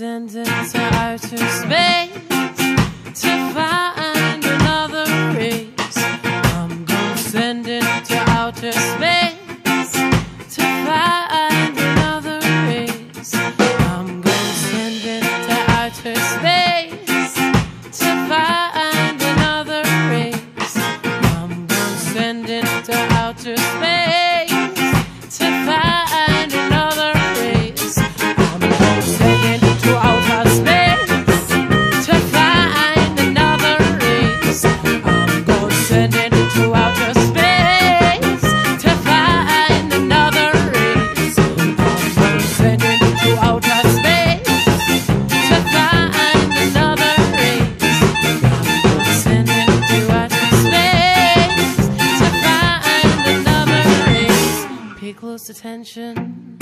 send into outer space to find. close attention.